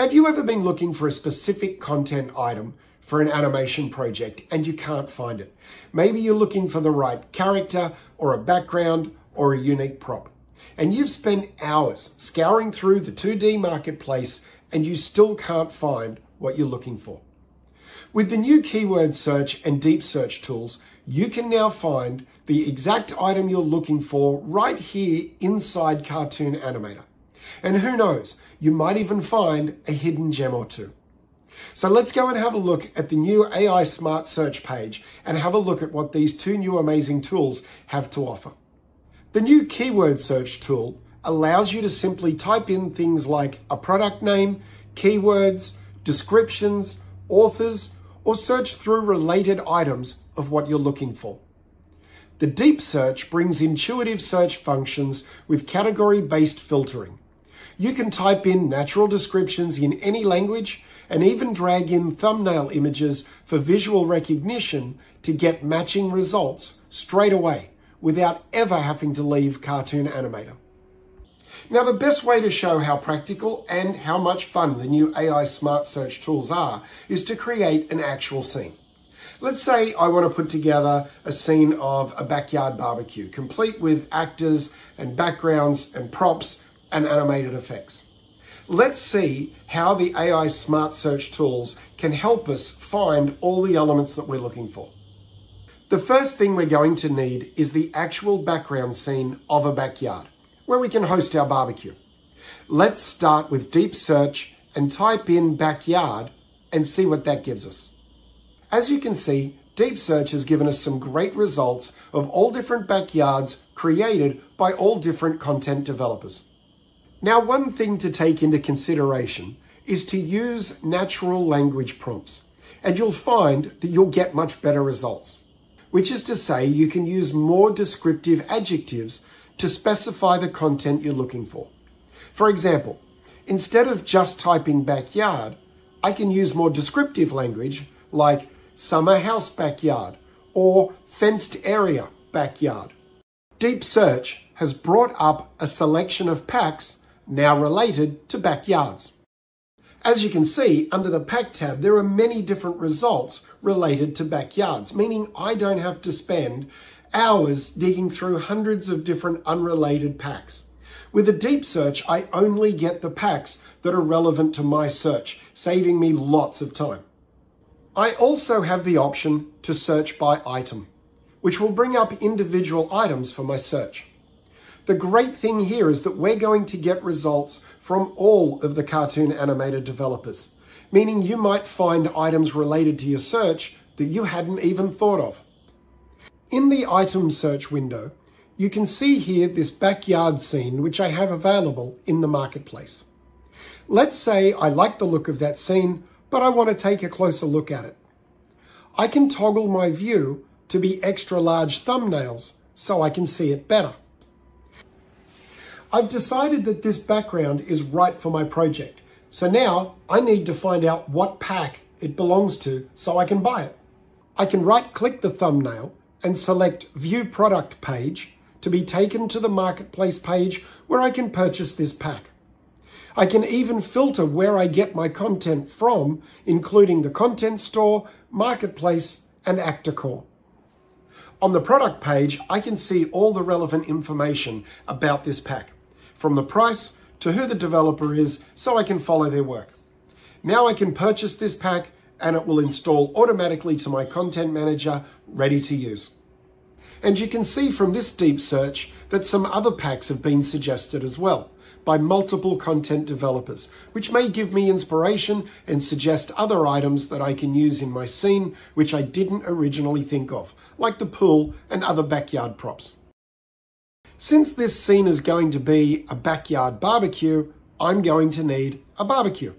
Have you ever been looking for a specific content item for an animation project and you can't find it? Maybe you're looking for the right character or a background or a unique prop. And you've spent hours scouring through the 2D marketplace and you still can't find what you're looking for. With the new keyword search and deep search tools, you can now find the exact item you're looking for right here inside Cartoon Animator. And who knows, you might even find a hidden gem or two. So let's go and have a look at the new AI Smart Search page and have a look at what these two new amazing tools have to offer. The new keyword search tool allows you to simply type in things like a product name, keywords, descriptions, authors, or search through related items of what you're looking for. The deep search brings intuitive search functions with category-based filtering. You can type in natural descriptions in any language and even drag in thumbnail images for visual recognition to get matching results straight away without ever having to leave Cartoon Animator. Now, the best way to show how practical and how much fun the new AI Smart Search tools are is to create an actual scene. Let's say I want to put together a scene of a backyard barbecue, complete with actors and backgrounds and props and animated effects. Let's see how the AI Smart Search tools can help us find all the elements that we're looking for. The first thing we're going to need is the actual background scene of a backyard, where we can host our barbecue. Let's start with deep search and type in backyard and see what that gives us. As you can see, Deep Search has given us some great results of all different backyards created by all different content developers. Now, one thing to take into consideration is to use natural language prompts, and you'll find that you'll get much better results. Which is to say, you can use more descriptive adjectives to specify the content you're looking for. For example, instead of just typing backyard, I can use more descriptive language like summer house backyard or fenced area backyard. Deep Search has brought up a selection of packs now related to backyards. As you can see, under the Pack tab, there are many different results related to backyards, meaning I don't have to spend hours digging through hundreds of different unrelated packs. With a deep search, I only get the packs that are relevant to my search, saving me lots of time. I also have the option to search by item, which will bring up individual items for my search. The great thing here is that we're going to get results from all of the cartoon animator developers, meaning you might find items related to your search that you hadn't even thought of. In the item search window, you can see here this backyard scene which I have available in the marketplace. Let's say I like the look of that scene, but I want to take a closer look at it. I can toggle my view to be extra large thumbnails so I can see it better. I've decided that this background is right for my project. So now I need to find out what pack it belongs to so I can buy it. I can right click the thumbnail and select view product page to be taken to the marketplace page where I can purchase this pack. I can even filter where I get my content from, including the content store, marketplace, and ActorCore. On the product page, I can see all the relevant information about this pack from the price to who the developer is so I can follow their work. Now I can purchase this pack and it will install automatically to my content manager ready to use. And you can see from this deep search that some other packs have been suggested as well by multiple content developers, which may give me inspiration and suggest other items that I can use in my scene which I didn't originally think of, like the pool and other backyard props. Since this scene is going to be a backyard barbecue, I'm going to need a barbecue.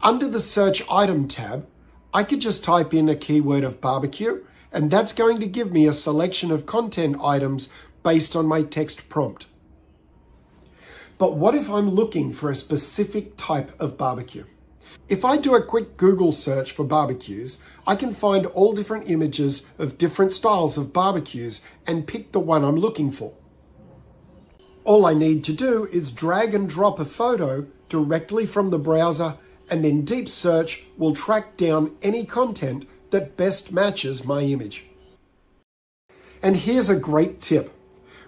Under the search item tab, I could just type in a keyword of barbecue, and that's going to give me a selection of content items based on my text prompt. But what if I'm looking for a specific type of barbecue? If I do a quick Google search for barbecues, I can find all different images of different styles of barbecues and pick the one I'm looking for. All I need to do is drag and drop a photo directly from the browser and then Deep Search will track down any content that best matches my image. And here's a great tip.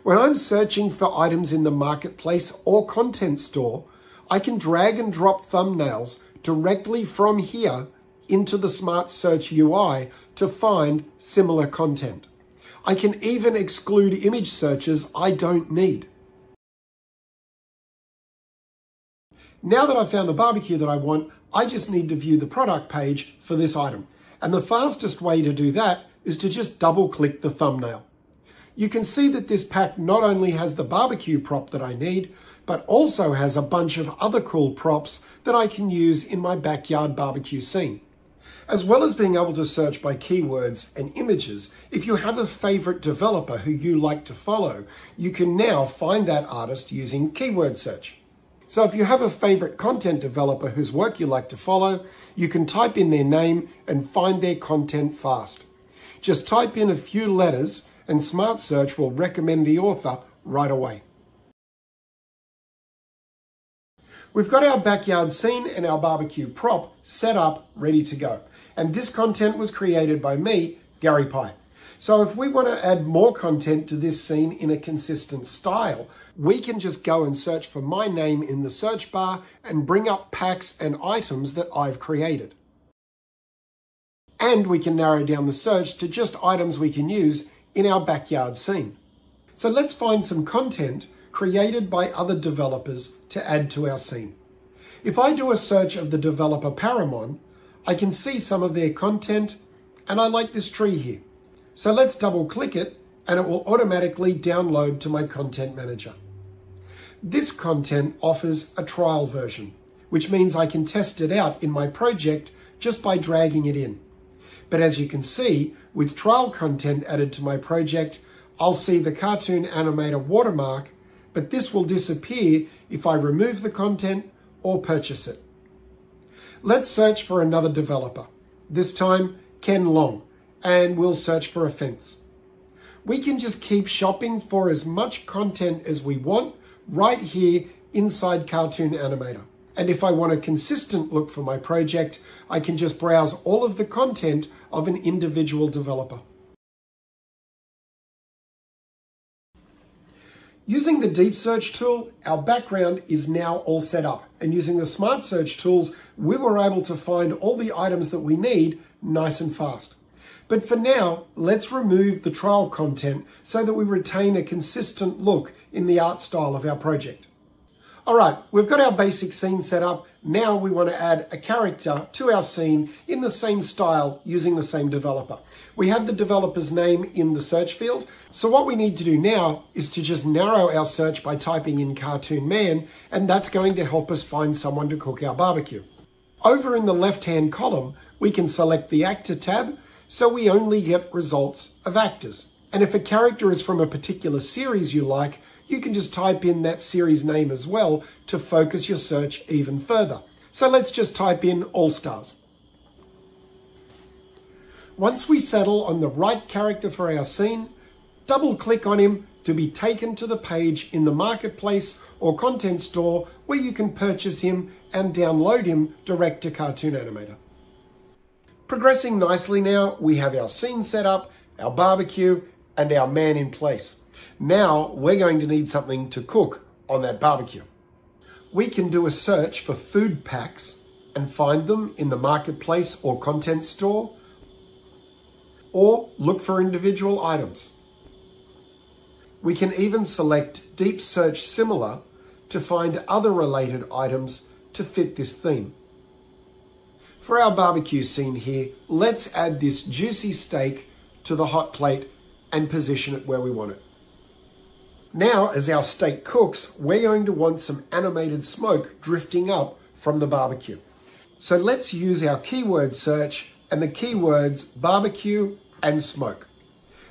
When I'm searching for items in the marketplace or content store, I can drag and drop thumbnails directly from here into the Smart Search UI to find similar content. I can even exclude image searches I don't need. Now that I've found the barbecue that I want, I just need to view the product page for this item. And the fastest way to do that is to just double click the thumbnail. You can see that this pack not only has the barbecue prop that I need, but also has a bunch of other cool props that I can use in my backyard barbecue scene. As well as being able to search by keywords and images, if you have a favorite developer who you like to follow, you can now find that artist using keyword search. So if you have a favorite content developer whose work you like to follow, you can type in their name and find their content fast. Just type in a few letters and Smart Search will recommend the author right away. We've got our backyard scene and our barbecue prop set up, ready to go. And this content was created by me, Garry Pye. So if we want to add more content to this scene in a consistent style, we can just go and search for my name in the search bar and bring up packs and items that I've created. And we can narrow down the search to just items we can use in our backyard scene. So let's find some content created by other developers to add to our scene. If I do a search of the developer Paramon, I can see some of their content and I like this tree here. So let's double click it and it will automatically download to my content manager. This content offers a trial version, which means I can test it out in my project just by dragging it in. But as you can see, with trial content added to my project, I'll see the Cartoon Animator watermark, but this will disappear if I remove the content or purchase it. Let's search for another developer, this time Ken Long, and we'll search for a fence. We can just keep shopping for as much content as we want right here inside Cartoon Animator. And if I want a consistent look for my project, I can just browse all of the content of an individual developer. Using the Deep Search tool, our background is now all set up. And using the Smart Search tools, we were able to find all the items that we need nice and fast. But for now, let's remove the trial content so that we retain a consistent look in the art style of our project. All right, we've got our basic scene set up. Now we want to add a character to our scene in the same style using the same developer. We have the developer's name in the search field. So what we need to do now is to just narrow our search by typing in Cartoon Man, and that's going to help us find someone to cook our barbecue. Over in the left-hand column, we can select the actor tab, so we only get results of actors. And if a character is from a particular series you like, you can just type in that series name as well to focus your search even further. So let's just type in All Stars. Once we settle on the right character for our scene, double click on him to be taken to the page in the marketplace or content store where you can purchase him and download him direct to Cartoon Animator. Progressing nicely now, we have our scene set up, our barbecue, and our man in place. Now we're going to need something to cook on that barbecue. We can do a search for food packs and find them in the marketplace or content store, or look for individual items. We can even select Deep Search Similar to find other related items to fit this theme. For our barbecue scene here, let's add this juicy steak to the hot plate and position it where we want it. Now, as our steak cooks, we're going to want some animated smoke drifting up from the barbecue. So let's use our keyword search and the keywords barbecue and smoke.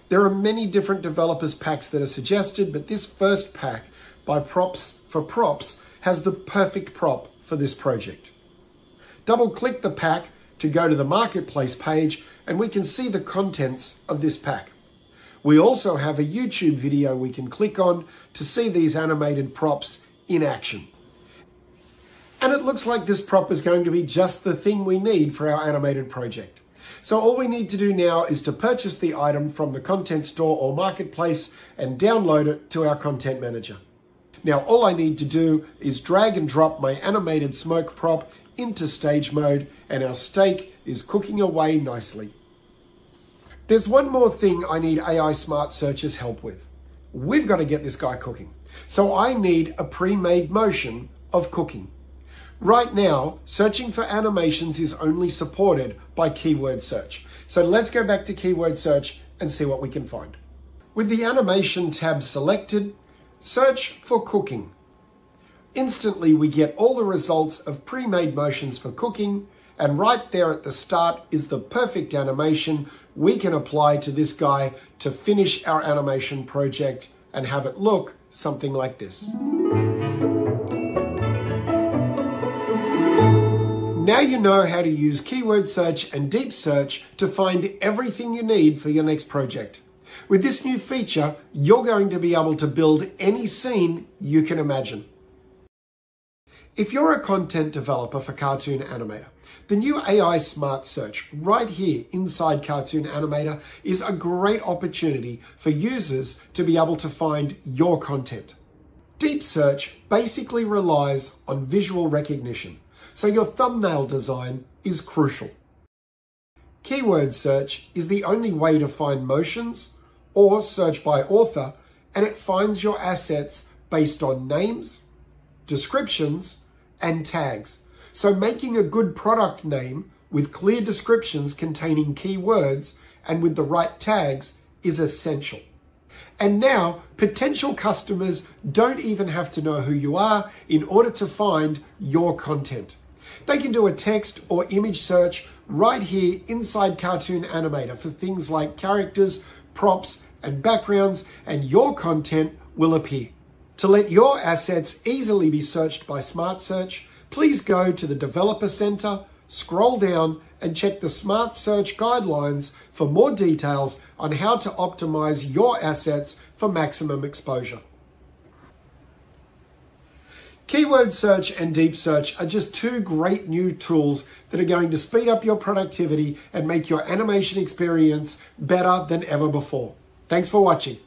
There are many different developers packs that are suggested, but this first pack by Props for Props has the perfect prop for this project. Double click the pack to go to the marketplace page and we can see the contents of this pack. We also have a YouTube video we can click on to see these animated props in action. And it looks like this prop is going to be just the thing we need for our animated project. So all we need to do now is to purchase the item from the content store or marketplace and download it to our content manager. Now all I need to do is drag and drop my animated smoke prop into stage mode and our steak is cooking away nicely. There's one more thing I need AI Smart Search's help with. We've got to get this guy cooking. So I need a pre-made motion of cooking. Right now, searching for animations is only supported by keyword search. So let's go back to keyword search and see what we can find. With the animation tab selected, search for cooking. Instantly, we get all the results of pre-made motions for cooking, and right there at the start is the perfect animation we can apply to this guy to finish our animation project and have it look something like this. Now you know how to use keyword search and deep search to find everything you need for your next project. With this new feature, you're going to be able to build any scene you can imagine. If you're a content developer for Cartoon Animator, the new AI Smart Search right here inside Cartoon Animator is a great opportunity for users to be able to find your content. Deep Search basically relies on visual recognition. So your thumbnail design is crucial. Keyword search is the only way to find motions or search by author and it finds your assets based on names, descriptions, and tags. So making a good product name with clear descriptions containing keywords and with the right tags is essential. And now, potential customers don't even have to know who you are in order to find your content. They can do a text or image search right here inside Cartoon Animator for things like characters, props, and backgrounds, and your content will appear. To let your assets easily be searched by Smart Search, please go to the Developer Center, scroll down, and check the Smart Search guidelines for more details on how to optimize your assets for maximum exposure. Keyword search and deep search are just two great new tools that are going to speed up your productivity and make your animation experience better than ever before. Thanks for watching.